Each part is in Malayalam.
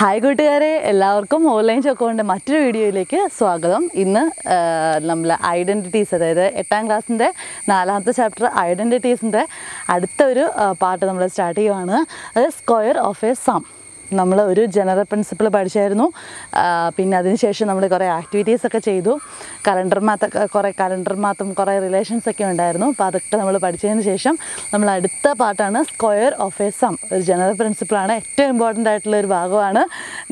ഹായ് കൂട്ടുകാരെ. എല്ലാവർക്കും ഓൺലൈൻ ചോക്കോണിന്റെ മറ്റൊരു വീഡിയോയിലേക്ക് സ്വാഗതം. ഇന്ന് നമ്മൾ ഐഡന്റിറ്റീസ് അതായത് എട്ടാം ക്ലാസ്സിന്റെ നാലാമത്തെ ചാപ്റ്റർ ഐഡന്റിറ്റീസിന്റെ അടുത്തൊരു പാട്ട് നമ്മൾ സ്റ്റാർട്ട് ചെയ്യുവാണ്. അത് സ്ക്വയർ ഓഫ് എ സം നമ്മൾ ഒരു ജനറൽ പ്രിൻസിപ്പിൾ പഠിച്ചായിരുന്നു. പിന്നെ അതിനുശേഷം നമ്മൾ കുറേ ആക്ടിവിറ്റീസ് ഒക്കെ ചെയ്തു. കലണ്ടർ മാത്തൊക്കെ കുറേ കലണ്ടർ മാത്തും കുറേ റിലേഷൻസ് ഒക്കെ ഉണ്ടായിരുന്നു. അപ്പോൾ അതൊക്കെ നമ്മൾ പഠിച്ചതിന് ശേഷം നമ്മൾ അടുത്ത പാട്ടാണ് സ്ക്വയർ ഓഫ് എ സം ഒരു ജനറൽ പ്രിൻസിപ്പിളാണ് ഏറ്റവും ഇമ്പോർട്ടന്റ് ആയിട്ടുള്ള ഒരു ഭാഗമാണ്.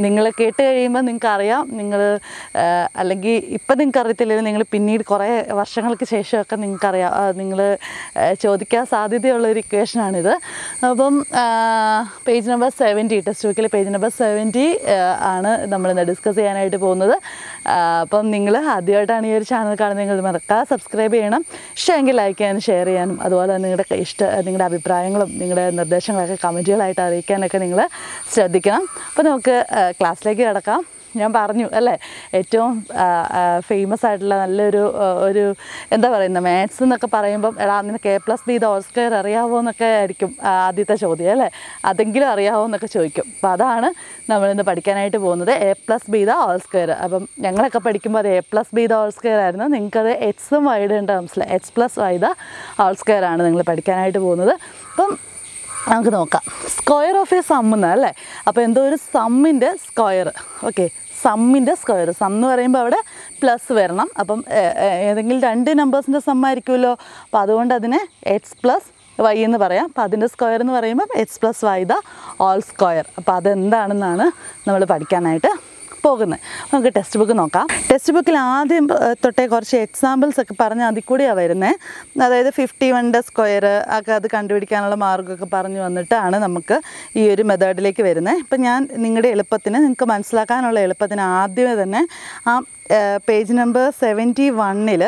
നിങ്ങൾ കേട്ട് കഴിയുമ്പോൾ നിങ്ങൾക്ക് അറിയാം നിങ്ങൾ അല്ലെങ്കിൽ ഇപ്പം നിങ്ങൾക്ക് അറിയത്തില്ലെങ്കിൽ നിങ്ങൾ പിന്നീട് കുറേ വർഷങ്ങൾക്ക് ശേഷമൊക്കെ നിങ്ങൾക്കറിയാം. നിങ്ങൾ ചോദിക്കാൻ സാധ്യതയുള്ള ഒരു ഇക്വേഷനാണിത് അപ്പം പേജ് നമ്പർ സെവന്റി ടെക്സ്റ്റ് ബുക്കിൽ പേജ് നമ്പർ സെവന്റി ആണ് നമ്മളിന്ന് ഡിസ്കസ് ചെയ്യാനായിട്ട് പോകുന്നത്. അപ്പം നിങ്ങൾ ആദ്യമായിട്ടാണ് ഈ ഒരു ചാനൽ കാണുന്നത്. നിങ്ങൾ മറക്കാതെ സബ്സ്ക്രൈബ് ചെയ്യണം. ഇഷ്ടമെങ്കിൽ ലൈക്ക് ചെയ്യാനും ഷെയർ ചെയ്യാനും അതുപോലെ നിങ്ങളുടെ ഇഷ്ട നിങ്ങളുടെ അഭിപ്രായങ്ങളും നിങ്ങളുടെ നിർദ്ദേശങ്ങളൊക്കെ കമന്റുകളായിട്ട് അറിയിക്കാനൊക്കെ നിങ്ങൾ ശ്രദ്ധിക്കണം. അപ്പോൾ നമുക്ക് ക്ലാസ്സിലേക്ക് കിടക്കാം. ഞാൻ പറഞ്ഞു അല്ലേ? ഏറ്റവും ഫേമസ് ആയിട്ടുള്ള നല്ലൊരു ഒരു എന്താ പറയുന്നത് മാത്സ് എന്നൊക്കെ പറയുമ്പം എടാ നിനക്ക് A plus B whole square അറിയാവോ എന്നൊക്കെ ആയിരിക്കും ആദ്യത്തെ ചോദ്യം അല്ലേ? അതെങ്കിലും അറിയാവോ എന്നൊക്കെ ചോദിക്കും. അപ്പോൾ അതാണ് നമ്മളിന്ന് പഠിക്കാനായിട്ട് പോകുന്നത്. A plus B the whole square അപ്പം ഞങ്ങളൊക്കെ പഠിക്കുമ്പോൾ അത് A plus B the whole square ആയിരുന്നു. നിങ്ങൾക്കത് എക്സും വൈഡ് ടേംസിൽ X plus Y the whole square ആണ് നിങ്ങൾ പഠിക്കാനായിട്ട് പോകുന്നത്. അപ്പം നമുക്ക് നോക്കാം. സ്ക്വയർ ഓഫ് എ സം എന്നാണ് അല്ലേ? അപ്പോൾ എന്തോ ഒരു സമ്മിന്റെ സ്ക്വയർ ഓക്കെ സമ്മിന്റെ സ്ക്വയർ സം എന്ന് പറയുമ്പോൾ അവിടെ പ്ലസ് വരണം. അപ്പം ഏതെങ്കിലും രണ്ട് നമ്പേഴ്സിന്റെ സം ആയിരിക്കുമല്ലോ. അപ്പോൾ അതുകൊണ്ട് അതിനെ എക്സ് പ്ലസ് വൈ എന്ന് പറയാം. അപ്പോൾ അതിന്റെ സ്ക്വയർ എന്ന് പറയുമ്പം X plus Y the whole square അപ്പോൾ അതെന്താണെന്നാണ് നമ്മൾ പഠിക്കാനായിട്ട് പോകുന്നത് നമുക്ക് ടെക്സ്റ്റ് ബുക്ക് നോക്കാം. ടെക്സ്റ്റ് ബുക്കിൽ ആദ്യം തൊട്ടേ കുറച്ച് എക്സാമ്പിൾസ് ഒക്കെ പറഞ്ഞ് അതിൽ കൂടിയാണ് വരുന്നത് അതായത് ഫിഫ്റ്റി വണ്ടെ സ്ക്വയർ ഒക്കെ അത് കണ്ടുപിടിക്കാനുള്ള മാർഗമൊക്കെ പറഞ്ഞു വന്നിട്ടാണ് നമുക്ക് ഈ ഒരു മെത്തേഡിലേക്ക് വരുന്നത് ഇപ്പം ഞാൻ നിങ്ങളുടെ എളുപ്പത്തിന് നിങ്ങൾക്ക് മനസ്സിലാക്കാനുള്ള എളുപ്പത്തിന് ആദ്യമേ തന്നെ ആ പേജ് നമ്പർ സെവന്റി വണ്ണിൽ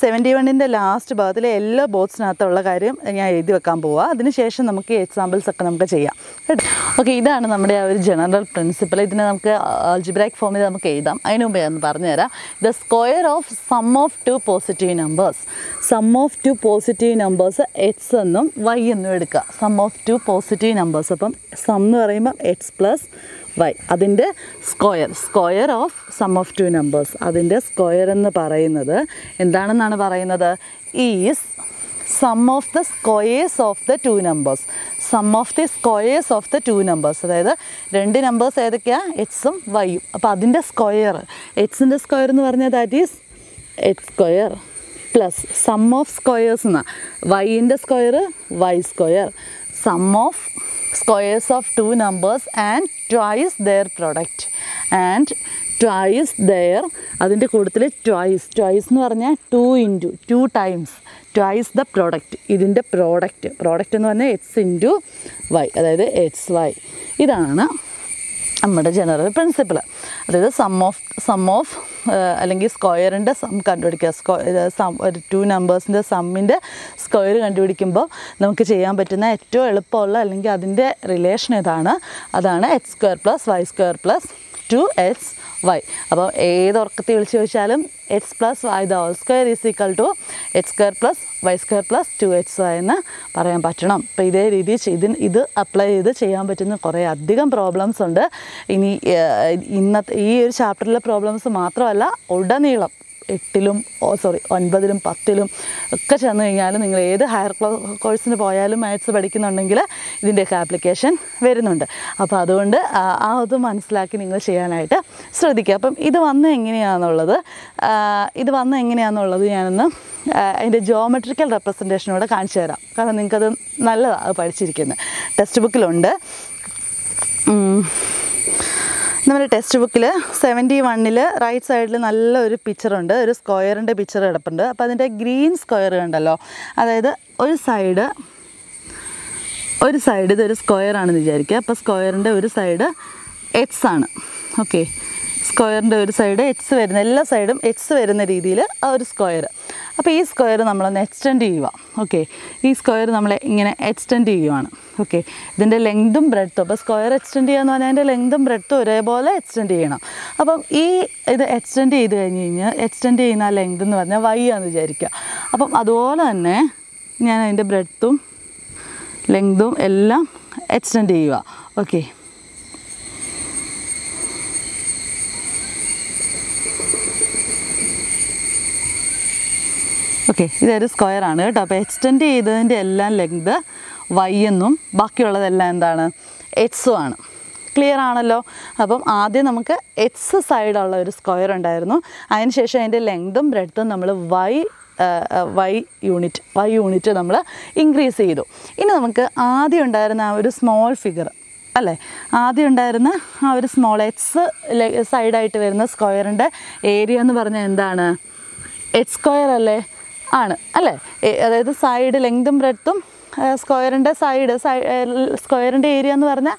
സെവന്റി വണ്ണിന്റെ ലാസ്റ്റ് ഭാഗത്തിൽ എല്ലാ ബോക്സിനകത്തുള്ള കാര്യം ഞാൻ എഴുതി വെക്കാൻ പോവുക അതിനുശേഷം നമുക്ക് എക്സാമ്പിൾസ് ഒക്കെ നമുക്ക് ചെയ്യാം. കേട്ടോ? ഓക്കെ ഇതാണ് നമ്മുടെ ആ ഒരു ജനറൽ പ്രിൻസിപ്പിൾ ഇതിനെ നമുക്ക് ആൾജിബ്രാക് ഫോമിൽ നമുക്ക് എഴുതാം. അതിനു മുമ്പേ ഞാൻ പറഞ്ഞുതരാം. The square of sum of two positive numbers sum of two positive numbers X എന്നും വൈ എന്നും എടുക്കുക. Sum of two positive numbers അപ്പം സം എന്ന് പറയുമ്പോൾ എക്സ് പ്ലസ് വൈ അതിന്റെ square square of sum of two numbers അതിന്റെ സ്ക്വയർ എന്ന് പറയുന്നത് എന്താണെന്നാണ് പറയുന്നത്? Is sum of the squares of the two numbers sum of the squares of the two numbers അതായത് രണ്ട് നമ്പേഴ്സ് ഏതൊക്കെയാണ് എക്സും വൈയും അപ്പോൾ അതിന്റെ സ്ക്വയർ എക്സിന്റെ സ്ക്വയർ എന്ന് പറഞ്ഞാൽ that is x square plus sum of squares എന്നാണ് വൈന്റെ square y square sum of squares of two numbers and twice their product and twice their അതിന്റെ കൂട്ടത്തിൽ ട്വൈസ് ട്വൈസ് എന്ന് പറഞ്ഞാൽ two into two times twice the product ഇതിന്റെ പ്രോഡക്റ്റ് പ്രോഡക്റ്റ് എന്ന് പറഞ്ഞാൽ എക്സ് ഇന്റു വൈ അതായത് എക്സ് വൈ ഇതാണ് നമ്മുടെ ജനറൽ പ്രിൻസിപ്പിൾ അതായത് സം ഓഫ് സം ഓഫ് അല്ലെങ്കിൽ സ്ക്വയറിന്റെ സം കണ്ടുപിടിക്കുക. സ്ക്വയർ സം ഒരു ടു നമ്പേഴ്സിന്റെ സമ്മിന്റെ സ്ക്വയർ കണ്ടുപിടിക്കുമ്പോൾ നമുക്ക് ചെയ്യാൻ പറ്റുന്ന ഏറ്റവും എളുപ്പമുള്ള അല്ലെങ്കിൽ അതിന്റെ റിലേഷൻ ഇതാണ് അതാണ് X square plus Y square plus two X Y. അപ്പോൾ ഏത് ഉറക്കത്തിൽ വിളിച്ച് ചോദിച്ചാലും X plus Y the whole square is equal to X square plus Y square plus two X Y എന്ന് പറയാൻ പറ്റണം. അപ്പോൾ ഇതേ രീതിയിൽ ഇതിന് ഇത് അപ്ലൈ ചെയ്ത് ചെയ്യാൻ പറ്റുന്ന കുറേ അധികം പ്രോബ്ലംസ് ഉണ്ട്. ഇനി ഇന്നത്തെ ഈ ഒരു ചാപ്റ്ററിലെ പ്രോബ്ലംസ് മാത്രമല്ല ഉടനീളം എട്ടിലും സോറി ഒൻപതിലും പത്തിലും ഒക്കെ ചെന്ന് കഴിഞ്ഞാൽ നിങ്ങൾ ഏത് ഹയർ കോഴ്സിന് പോയാലും മാത്സ് പഠിക്കുന്നുണ്ടെങ്കിൽ ഇതിന്റെയൊക്കെ ആപ്ലിക്കേഷൻ വരുന്നുണ്ട്. അപ്പോൾ അതുകൊണ്ട് ആ അത് മനസ്സിലാക്കി നിങ്ങൾ ചെയ്യാനായിട്ട് ശ്രദ്ധിക്കുക. അപ്പം ഇത് വന്ന് എങ്ങനെയാണെന്നുള്ളത് ഇത് വന്ന് എങ്ങനെയാണെന്നുള്ളത് ഞാനൊന്ന് അതിന്റെ ജോമെട്രിക്കൽ റെപ്രസെന്റേഷനോടെ കാണിച്ചു തരാം. കാരണം നിങ്ങൾക്കത് നല്ലതാണ് പഠിച്ചിരിക്കുന്നത്. ടെക്സ്റ്റ് ബുക്കിലുണ്ട്. നമ്മുടെ ടെക്സ്റ്റ് ബുക്കിൽ സെവന്റി വണ്ണിൽ റൈറ്റ് സൈഡിൽ നല്ലൊരു പിക്ചറുണ്ട് ഒരു സ്ക്വയറിന്റെ പിക്ചർ കിടപ്പുണ്ട്. അപ്പോൾ അതിന്റെ ഗ്രീൻ സ്ക്വയർ ഉണ്ടല്ലോ അതായത് ഒരു സൈഡ് ഒരു സൈഡ് ഇതൊരു സ്ക്വയർ ആണെന്ന് വിചാരിക്കുക. അപ്പോൾ സ്ക്വയറിന്റെ ഒരു സൈഡ് എക്സ് ആണ്. ഓക്കെ സ്ക്വയറിന്റെ ഒരു സൈഡ് എക്സ് വരുന്ന എല്ലാ സൈഡും എക്സ് വരുന്ന രീതിയിൽ ആ ഒരു സ്ക്വയർ. അപ്പോൾ ഈ സ്ക്വയർ നമ്മളൊന്ന് എക്സ്റ്റെൻഡ് ചെയ്യുക. ഓക്കെ ഈ സ്ക്വയർ നമ്മൾ ഇങ്ങനെ എക്സ്റ്റെൻഡ് ചെയ്യുവാണ്. ഓക്കെ ഇതിന്റെ ലെങ്തും ബ്രെഡ്ത്തും അപ്പോൾ സ്ക്വയർ എക്സ്റ്റെൻഡ് ചെയ്യുക എന്ന് പറഞ്ഞാൽ അതിന്റെ ലെങ്തും ബ്രെഡ്ത്തും ഒരേപോലെ എക്സ്റ്റെൻഡ് ചെയ്യണം. അപ്പം ഈ ഇത് എക്സ്റ്റെൻഡ് ചെയ്ത് കഴിഞ്ഞ് കഴിഞ്ഞാൽ എക്സ്റ്റെൻഡ് ചെയ്യുന്ന ആ ലെങ്ത് എന്ന് പറഞ്ഞാൽ വൈ ആണെന്ന് വിചാരിക്കുക. അപ്പം അതുപോലെ തന്നെ ഞാൻ അതിന്റെ ബ്രെഡ്ത്തും ലെങ്തും എല്ലാം എക്സ്റ്റെൻഡ് ചെയ്യുക. ഓക്കെ ഓക്കെ ഇതൊരു സ്ക്വയർ ആണ് കേട്ടോ. അപ്പോൾ എക്സ്റ്റെൻഡ് ചെയ്തതിന്റെ എല്ലാം ലെങ്ത് വൈ എന്നും ബാക്കിയുള്ളതെല്ലാം എന്താണ്? എക്സും ആണ്. ക്ലിയർ ആണല്ലോ? അപ്പം ആദ്യം നമുക്ക് എക്സ് സൈഡുള്ള ഒരു സ്ക്വയർ ഉണ്ടായിരുന്നു. അതിനുശേഷം അതിന്റെ ലെങ്തും ബ്രെഡ്ത്തും നമ്മൾ Y Y unit Y unit നമ്മൾ ഇൻക്രീസ് ചെയ്തു. ഇനി നമുക്ക് ആദ്യം ഉണ്ടായിരുന്ന ആ ഒരു സ്മോൾ ഫിഗർ അല്ലേ? ആദ്യം ഉണ്ടായിരുന്ന ആ ഒരു സ്മോൾ എക്സ് സൈഡായിട്ട് വരുന്ന സ്ക്വയറിന്റെ ഏരിയ എന്ന് പറഞ്ഞാൽ എന്താണ്? എച്ച് സ്ക്വയർ അല്ലേ? ആണ് അല്ലേ? അതായത് സൈഡ് ലെങ്തും ബ്രെഡ്ത്തും സ്ക്വയറിന്റെ സൈഡ് സ്ക്വയറിന്റെ ഏരിയ എന്ന് പറഞ്ഞാൽ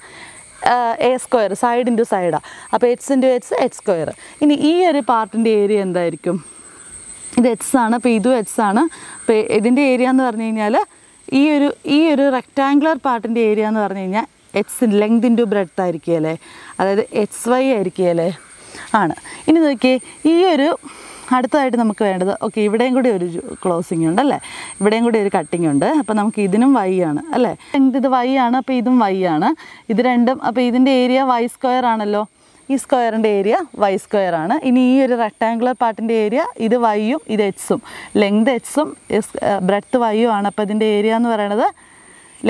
എ സ്ക്വയർ സൈഡ് ഇന്റു സൈഡാണ് അപ്പോൾ H into H H square ഇനി ഈ ഒരു പാർട്ടിന്റെ ഏരിയ എന്തായിരിക്കും? ഇത് എച്ച് ആണ് അപ്പോൾ ഇതും എച്ച് ആണ്. അപ്പോൾ ഇതിന്റെ ഏരിയ എന്ന് പറഞ്ഞു കഴിഞ്ഞാൽ ഈ ഒരു ഈ ഒരു റെക്റ്റാങ്കുലർ പാർട്ടിന്റെ ഏരിയ എന്ന് പറഞ്ഞു കഴിഞ്ഞാൽ എച്ച് ലെങ്ത് ഇന്റു ബ്രെഡ്ത്ത് ആയിരിക്കുകയല്ലേ അതായത് എച്ച് വൈ ആയിരിക്കുകയല്ലേ ആണ്. ഇനി നോക്കിയേ ഈ ഒരു അടുത്തതായിട്ട് നമുക്ക് വേണ്ടത് ഓക്കെ ഇവിടെയും കൂടി ഒരു ക്ലോസിംഗ് ഉണ്ട് അല്ലേ? ഇവിടെയും കൂടി ഒരു കട്ടിംഗ് ഉണ്ട്. അപ്പോൾ നമുക്ക് ഇതിനും വൈ ആണ് അല്ലേ? ഇത് വൈ ആണ്? അപ്പോൾ ഇതും വൈ ആണ്. ഇത് രണ്ടും അപ്പോൾ ഇതിന്റെ ഏരിയ വൈ സ്ക്വയർ ആണല്ലോ. ഈ സ്ക്വയറിന്റെ ഏരിയ വൈ സ്ക്വയർ ആണ്. ഇനി ഈ ഒരു റെക്ടാങ്കുലർ പാർട്ടിന്റെ ഏരിയ ഇത് വൈയും ഇത് എച്ച്സും ലെങ്ത് എച്ച്സും ബ്രെഡ്ത്ത് വൈയും ആണ്. അപ്പോൾ ഇതിന്റെ ഏരിയ എന്ന് പറയുന്നത്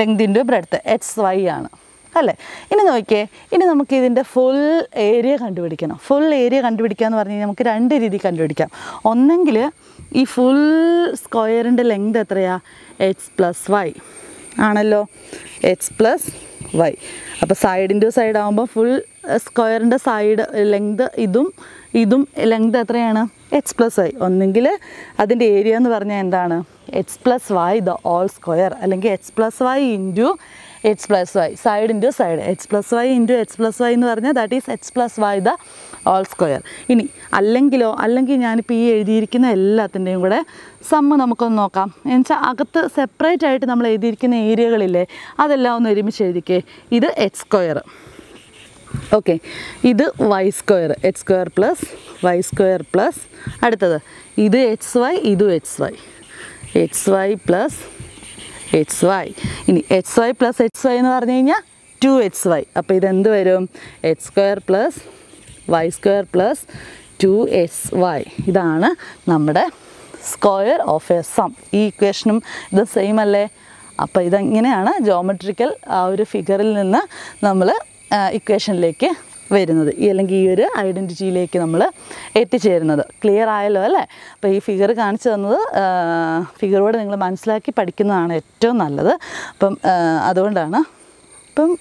ലെങ്ത് ബ്രെഡ്ത്ത് എക്സ് വൈ ആണ്. അല്ലേ? ഇനി നോക്കിയേ ഇനി നമുക്ക് ഇതിന്റെ ഫുൾ ഏരിയ കണ്ടുപിടിക്കണം. ഫുൾ ഏരിയ കണ്ടുപിടിക്കുക എന്ന് പറഞ്ഞാൽ നമുക്ക് രണ്ട് രീതി കണ്ടുപിടിക്കാം. ഒന്നെങ്കിൽ ഈ ഫുൾ സ്ക്വയറിന്റെ ലെങ്ത് എത്രയാ? എക്സ് പ്ലസ് വൈ ആണല്ലോ? എക്സ് പ്ലസ് വൈ അപ്പോൾ സൈഡ് ഇന്റു സൈഡ് ആകുമ്പോൾ ഫുൾ സ്ക്വയറിന്റെ സൈഡ് ലെങ്ത് ഇതും ഇതും ലെങ്ത് എത്രയാണ്? എക്സ് പ്ലസ് വൈ ഒന്നെങ്കിൽ അതിന്റെ ഏരിയ എന്ന് പറഞ്ഞാൽ എന്താണ്? X plus Y the whole square അല്ലെങ്കിൽ X plus Y into X plus Y side into side X plus Y into X plus Y എന്ന് പറഞ്ഞാൽ that is X plus Y the whole square ഇനി അല്ലെങ്കിലോ അല്ലെങ്കിൽ ഞാനിപ്പോൾ ഈ എഴുതിയിരിക്കുന്ന എല്ലാത്തിന്റെയും കൂടെ സമ്മ് നമുക്കൊന്ന് നോക്കാം. എന്നുവെച്ചാൽ അകത്ത് സെപ്പറേറ്റ് ആയിട്ട് നമ്മൾ എഴുതിയിരിക്കുന്ന ഏരിയകളില്ലേ അതെല്ലാം ഒന്ന് ഒരുമിച്ച് എഴുതിക്കേ. ഇത് എക്സ് സ്ക്വയർ ഓക്കെ ഇത് Y square H square plus Y square plus അടുത്തത്. ഇത് എക്സ് വൈ ഇതും X Y X Y plus X Y ഇനി X Y plus X Y എന്ന് പറഞ്ഞു കഴിഞ്ഞാൽ ടു എക്സ് വൈ അപ്പോൾ ഇതെന്ത് വരും? X square plus Y square plus two X Y ഇതാണ് നമ്മുടെ സ്ക്വയർ ഓഫ് എ സം ഈ ഇക്വേഷനും ഇത് സെയിം അല്ലേ? അപ്പോൾ ഇതെങ്ങനെയാണ് ജോമെട്രിക്കൽ ആ ഒരു ഫിഗറിൽ നിന്ന് നമ്മൾ ഇക്വേഷനിലേക്ക് വരുന്നത്. ഈ അല്ലെങ്കിൽ ഈ ഒരു ഐഡന്റിറ്റിയിലേക്ക് നമ്മൾ എത്തിച്ചേരുന്നത്. ക്ലിയർ ആയല്ലോ അല്ലേ? അപ്പോൾ ഈ ഫിഗർ കാണിച്ചു തന്നത് ഫിഗറോട് നിങ്ങൾ മനസ്സിലാക്കി പഠിക്കുന്നതാണ് ഏറ്റവും നല്ലത്. അപ്പം അതുകൊണ്ടാണ്. ഇപ്പം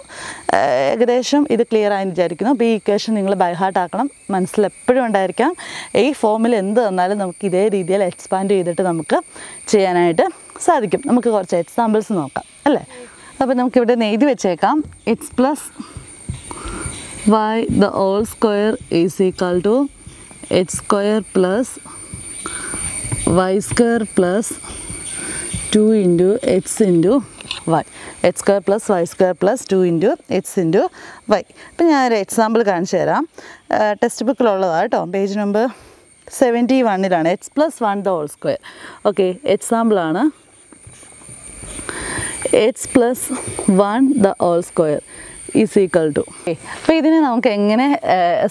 ആ, ഏകദേശം ഇത് ക്ലിയർ ആയി വിചാരിക്കുന്നു. അപ്പോൾ ഈ ഇക്വേഷൻ നിങ്ങൾ ബൈഹാർട്ട് ആക്കണം. മനസ്സിൽ എപ്പോഴും ഉണ്ടായിരിക്കാം. ഈ ഫോമിൽ എന്ത് തന്നാലും നമുക്ക് ഇതേ രീതിയിൽ എക്സ്പാൻഡ് ചെയ്തിട്ട് നമുക്ക് ചെയ്യാനായിട്ട് സാധിക്കും. നമുക്ക് കുറച്ച് എക്സാമ്പിൾസ് നോക്കാം. അല്ലേ? അപ്പോൾ നമുക്കിവിടെ നെയ്തി വെച്ചേക്കാം. X plus y the whole square is equal to x square plus y square plus 2 into x into y. X square plus y square plus 2 into x into Y ഇപ്പം ഞാനൊരു എക്സാമ്പിൾ കാണിച്ചു തരാം. ടെക്സ്റ്റ് ബുക്കിലുള്ളതാണ് കേട്ടോ. Page number seventy വണ്ണിലാണ് X plus one the whole square okay എക്സാമ്പിളാണ് X plus one the whole square is equal to. അപ്പോൾ ഇതിനെ നമുക്ക് എങ്ങനെ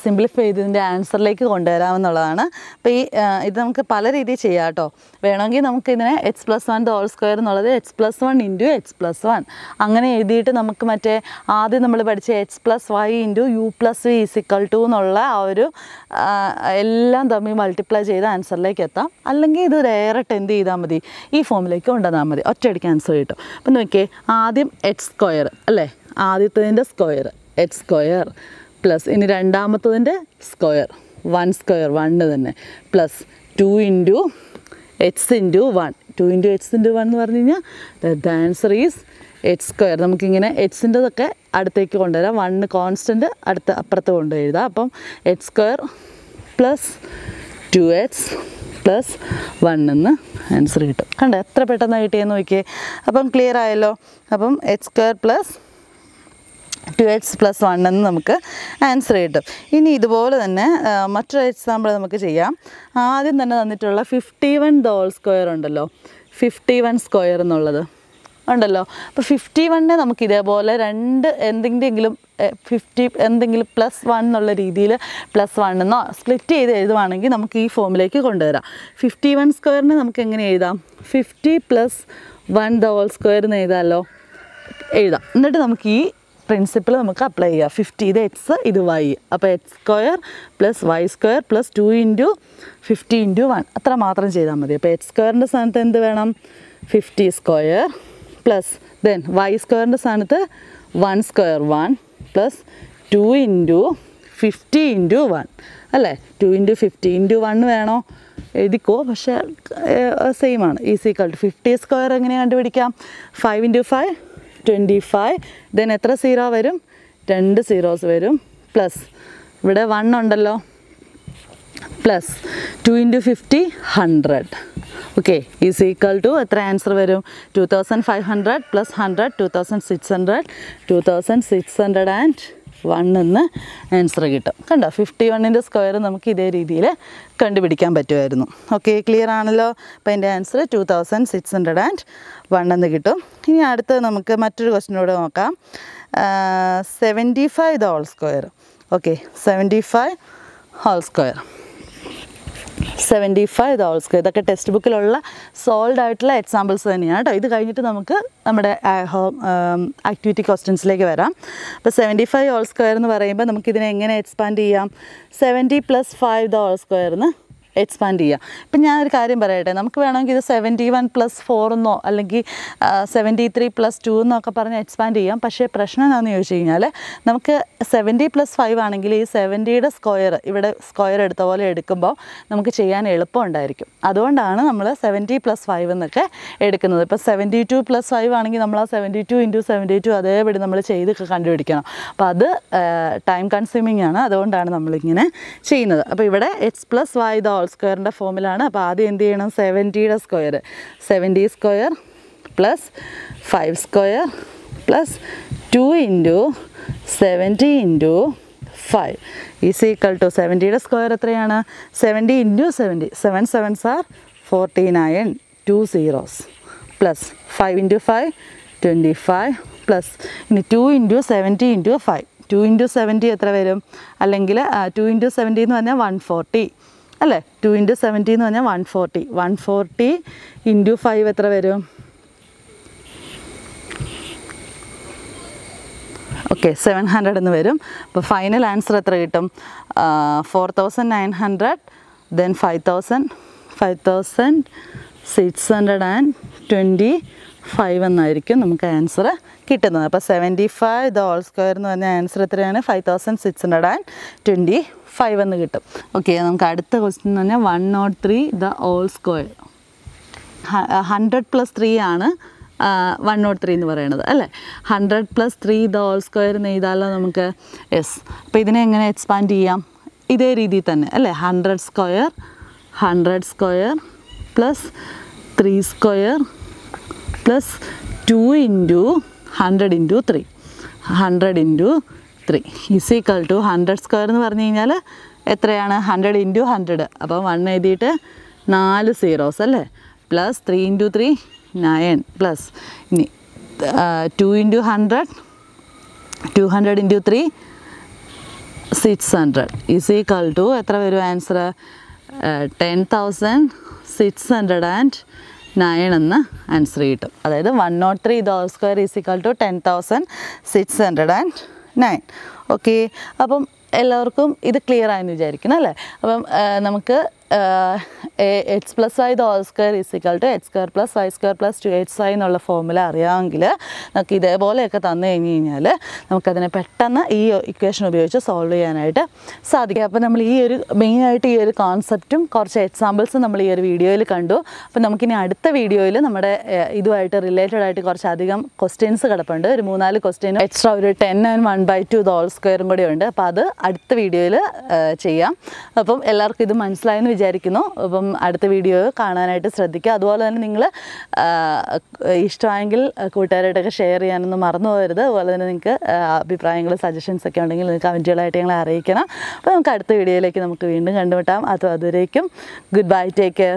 സിംപ്ലിഫൈ ചെയ്ത് ഇതിന്റെ ആൻസറിലേക്ക് കൊണ്ടുവരാമെന്നുള്ളതാണ്. അപ്പോൾ ഈ ഇത് നമുക്ക് പല രീതിയിൽ ചെയ്യാം കേട്ടോ. വേണമെങ്കിൽ നമുക്ക് ഇതിനെ X plus one whole square എന്നുള്ളത് X plus one into X plus one അങ്ങനെ എഴുതിയിട്ട് നമുക്ക് മറ്റേ ആദ്യം നമ്മൾ പഠിച്ച X plus Y into U plus V is two എന്നുള്ള ആ ഒരു എല്ലാം തമ്മിൽ മൾട്ടിപ്ലൈ ചെയ്ത് ആൻസറിലേക്ക് എത്താം. അല്ലെങ്കിൽ ഇത് ഡയറക്റ്റ് എന്ത് ചെയ്താൽ മതി. ഈ ഫോമിലേക്ക് കൊണ്ടുവന്നാൽ മതി. ഒറ്റയടിക്ക് ആൻസർ കിട്ടും. അപ്പം നോക്കിയേ ആദ്യം എക്സ് സ്ക്വയർ അല്ലേ? ആദ്യത്തതിന്റെ സ്ക്വയർ എക്സ് സ്ക്വയർ പ്ലസ് ഇനി രണ്ടാമത്തതിന്റെ സ്ക്വയർ വൺ സ്ക്വയർ വണ്ണ് തന്നെ plus two into X into one. Two into X into one എന്ന് പറഞ്ഞു കഴിഞ്ഞാൽ the answer is H square. നമുക്കിങ്ങനെ എച്ച്സിന്റെതൊക്കെ അടുത്തേക്ക് കൊണ്ടുവരാം. വണ്ണ് കോൺസ്റ്റന്റ് അടുത്ത അപ്പുറത്ത് കൊണ്ട് എഴുതാം അപ്പം H square plus two H plus one എന്ന് ആൻസർ കിട്ടും. കണ്ടോ? എത്ര പെട്ടെന്ന് കിട്ടിയെന്ന് നോക്കിയേ. അപ്പം ക്ലിയർ ആയല്ലോ. അപ്പം H square plus two X plus one എന്ന് നമുക്ക് ആൻസർ കിട്ടും. ഇനി ഇതുപോലെ തന്നെ മറ്റൊരു എക്സാമ്പിൾ നമുക്ക് ചെയ്യാം. ആദ്യം തന്നെ തന്നിട്ടുള്ള fifty one the whole square ഉണ്ടല്ലോ. ഫിഫ്റ്റി വൺ സ്ക്വയർ എന്നുള്ളത് ഉണ്ടല്ലോ. അപ്പോൾ ഫിഫ്റ്റി വണ്ണിനെ നമുക്ക് ഇതേപോലെ രണ്ട് എന്തെങ്കിലും ഫിഫ്റ്റി എന്തെങ്കിലും പ്ലസ് വൺ എന്നുള്ള രീതിയിൽ പ്ലസ് വൺ എന്നോ സ്പ്ലിറ്റ് ചെയ്ത് എഴുതുവാണെങ്കിൽ നമുക്ക് ഈ ഫോമിലേക്ക് കൊണ്ടുവരാം. ഫിഫ്റ്റി വൺ സ്ക്വയറിനെ നമുക്ക് എങ്ങനെ എഴുതാം? Fifty plus one the square എന്ന് എഴുതാമല്ലോ എഴുതാം. എന്നിട്ട് നമുക്ക് ഈ പ്രിൻസിപ്പിൾ നമുക്ക് അപ്ലൈ ചെയ്യാം. ഫിഫ്റ്റി ഇത് എക്സ് ഇത് വൈ അപ്പോൾ x square plus y square plus two into fifty into one അത്ര മാത്രം ചെയ്താൽ മതി. അപ്പോൾ എക്സ് സ്ക്വയറിന്റെ സ്ഥാനത്ത് എന്ത് വേണം? Fifty square plus then y സ്ക്വയറിന്റെ സ്ഥാനത്ത് one square one plus two into fifty into one അല്ലേ? Two into fifty into one വേണോ? എഴുതിക്കോ. പക്ഷേ സെയിം ആണ്. ഈസി ടു ഫിഫ്റ്റി സ്ക്വയർ എങ്ങനെ കണ്ടുപിടിക്കാം? Five into five twenty five then എത്ര സീറോ വരും? രണ്ട് സീറോസ് വരും. പ്ലസ് ഇവിടെ വൺ ഉണ്ടല്ലോ. Plus two into fifty hundred okay is equal to എത്ര ആൻസർ വരും? Two thousand five hundred plus hundred two thousand six hundred two thousand six hundred and one എന്ന് ആൻസർ കിട്ടും. കണ്ടോ? ഫിഫ്റ്റി വണ്ണിന്റെ സ്ക്വയർ നമുക്ക് ഇതേ രീതിയിൽ കണ്ടുപിടിക്കാൻ പറ്റുമായിരുന്നു. ഓക്കെ ക്ലിയർ ആണല്ലോ? അപ്പോൾ എന്റെ answer two thousand six hundred and one എന്ന് കിട്ടും. ഇനി അടുത്ത് നമുക്ക് മറ്റൊരു ക്വസ്റ്റിനോട് നോക്കാം. Seventy five the whole square okay seventy five whole square seventy five square ഇതൊക്കെ ടെക്സ്റ്റ് ബുക്കിലുള്ള സോൾഡ് ആയിട്ടുള്ള എക്സാമ്പിൾസ് തന്നെയാണ് കേട്ടോ. ഇത് കഴിഞ്ഞിട്ട് നമുക്ക് നമ്മുടെ ഹോം ആക്ടിവിറ്റി ക്വസ്റ്റ്യൻസിലേക്ക് വരാം. അപ്പോൾ സെവന്റി ഫൈവ് ഹോൾ സ്ക്വയർ എന്ന് പറയുമ്പോൾ നമുക്കിതിനെ എങ്ങനെ എക്സ്പാൻഡ് ചെയ്യാം? Seventy plus five the whole square എന്ന് എക്സ്പാൻഡ് ചെയ്യാം. ഇപ്പം ഞാനൊരു കാര്യം പറയട്ടെ നമുക്ക് വേണമെങ്കിൽ ഇത് സെവന്റി വൺ പ്ലസ് ഫോർ എന്നോ അല്ലെങ്കിൽ സെവന്റി ത്രീ പ്ലസ് ടു എന്നൊക്കെ പറഞ്ഞ് എക്സ്പാൻഡ് ചെയ്യാം. പക്ഷേ പ്രശ്നം എന്താണെന്ന് ചോദിച്ചു കഴിഞ്ഞാൽ നമുക്ക് സെവന്റി പ്ലസ് ഫൈവ് ആണെങ്കിൽ ഈ സെവന്റിയുടെ സ്ക്വയർ ഇവിടെ സ്ക്വയർ എടുത്ത പോലെ എടുക്കുമ്പോൾ നമുക്ക് ചെയ്യാൻ എളുപ്പമുണ്ടായിരിക്കും അതുകൊണ്ടാണ് നമ്മൾ സെവന്റി പ്ലസ് ഫൈവ് എന്നൊക്കെ എടുക്കുന്നത്. ഇപ്പോൾ സെവന്റി ടു പ്ലസ് ഫൈവ് ആണെങ്കിൽ നമ്മൾ ആ seventy two into seventy two അതേപടി നമ്മൾ ചെയ്ത് കണ്ടുപിടിക്കണം. അപ്പോൾ അത് ടൈം കൺസ്യൂമിങ് ആണ്. അതുകൊണ്ടാണ് നമ്മളിങ്ങനെ ചെയ്യുന്നത്. അപ്പോൾ ഇവിടെ x plus y the whole സ്ക്വയറിന്റെ ഫോമിലാണ് അപ്പോൾ ആദ്യം എന്ത് ചെയ്യണം? സെവന്റിയുടെ square seventy square plus five square plus two into seventy into five is equal to സെവന്റിയുടെ square എത്രയാണ്? Seventy into seventy seven sevens are forty nine two zeros plus five into five twenty five plus ഇനി two into seventy into five two into seventy എത്ര വരും? അല്ലെങ്കിൽ ടു ഇന്റു സെവന്റി എന്ന് പറഞ്ഞാൽ വൺ ഫോർട്ടി അല്ലേ? ടു ഇന്റു സെവന്റി എന്ന് പറഞ്ഞാൽ one forty one forty into five എത്ര വരും? ഓക്കെ സെവൻ ഹൺഡ്രഡ് എന്ന് വരും. അപ്പോൾ ഫൈനൽ ആൻസർ എത്ര കിട്ടും? Four thousand nine hundred then five thousand five thousand six hundred and twenty five എന്നായിരിക്കും നമുക്ക് ആൻസർ കിട്ടുന്നത്. അപ്പോൾ seventy five the whole square എന്ന് പറഞ്ഞ ആൻസർ എത്രയാണ്? Five thousand six hundred and twenty five എന്ന് കിട്ടും. ഓക്കെ നമുക്ക് അടുത്ത ക്വസ്റ്റ്യൻ എന്ന് പറഞ്ഞാൽ one nought three the whole square hundred plus three ആണ് വൺ നോട്ട് ത്രീ എന്ന് പറയുന്നത് അല്ലേ? Hundred plus three the whole square എന്ന് എഴുതാലോ നമുക്ക്? യെസ് അപ്പോൾ ഇതിനെ എങ്ങനെ എക്സ്പാൻഡ് ചെയ്യാം? ഇതേ രീതിയിൽ തന്നെ അല്ലേ? Hundred square hundred square plus three square plus two into hundred into three hundred into three is equal to hundred square എന്ന് പറഞ്ഞു കഴിഞ്ഞാൽ എത്രയാണ്? ഹൺഡ്രഡ് ഇന്റു ഹൺഡ്രഡ് അപ്പോൾ വൺ എഴുതിയിട്ട് നാല് സീറോസ് അല്ലേ? Plus three into three nine plus ഇനി two into hundred two hundred into three six hundred is equal to എത്ര വരും answer ten thousand six hundred and nine എന്ന് ആൻസർ കിട്ടും. അതായത് one nought three the whole square is equal to ten thousand six hundred and nine okay അപ്പം എല്ലാവർക്കും ഇത് ക്ലിയർ ആയെന്ന് വിചാരിക്കുന്നു അല്ലേ? അപ്പം നമുക്ക് h plus i the square is to h square plus i square plus two h i എന്നുള്ള ഫോമുല അറിയാമെങ്കിൽ നമുക്ക് ഇതേപോലെയൊക്കെ തന്നു കഴിഞ്ഞ് കഴിഞ്ഞാൽ നമുക്കതിനെ പെട്ടെന്ന് ഈ ഇക്വേഷൻ ഉപയോഗിച്ച് സോൾവ് ചെയ്യാനായിട്ട് സാധിക്കും. അപ്പോൾ നമ്മൾ ഈ ഒരു മെയിനായിട്ട് ഈ ഒരു കോൺസെപ്റ്റും കുറച്ച് എക്സാമ്പിൾസും നമ്മൾ ഈ ഒരു വീഡിയോയിൽ കണ്ടു. അപ്പോൾ നമുക്കിനി അടുത്ത വീഡിയോയിൽ നമ്മുടെ ഇതുമായിട്ട് റിലേറ്റഡ് ആയിട്ട് കുറച്ചധികം ക്വസ്റ്റ്യൻസ് കിടപ്പുണ്ട്. ഒരു മൂന്നാൽ ക്വസ്റ്റ്യൻ എക്സ്ട്രാ ഒരു ten and one by two the whole സ്ക്വയറും കൂടെ ഉണ്ട്. അപ്പോൾ അത് അടുത്ത വീഡിയോയിൽ ചെയ്യാം. അപ്പം എല്ലാവർക്കും ഇത് മനസ്സിലായെന്ന് വിചാരിക്കുന്നു. അപ്പം അടുത്ത വീഡിയോ കാണാനായിട്ട് ശ്രദ്ധിക്കുക. അതുപോലെ തന്നെ നിങ്ങൾ ഇഷ്ടമായെങ്കിൽ കൂട്ടുകാരായിട്ടൊക്കെ ഷെയർ ചെയ്യാനൊന്നും മറന്നു പോകരുത്. അതുപോലെ തന്നെ നിങ്ങൾക്ക് അഭിപ്രായങ്ങൾ സജഷൻസ് ഒക്കെ ഉണ്ടെങ്കിൽ നിങ്ങൾക്ക് കമന്റുകളായിട്ട് ഞങ്ങളെ അറിയിക്കണം. അപ്പോൾ നമുക്ക് അടുത്ത വീഡിയോയിലേക്ക് നമുക്ക് വീണ്ടും കണ്ടുമുട്ടാം. അത് അതുവരേക്കും ഗുഡ് ബൈ ടേക്ക് കെയർ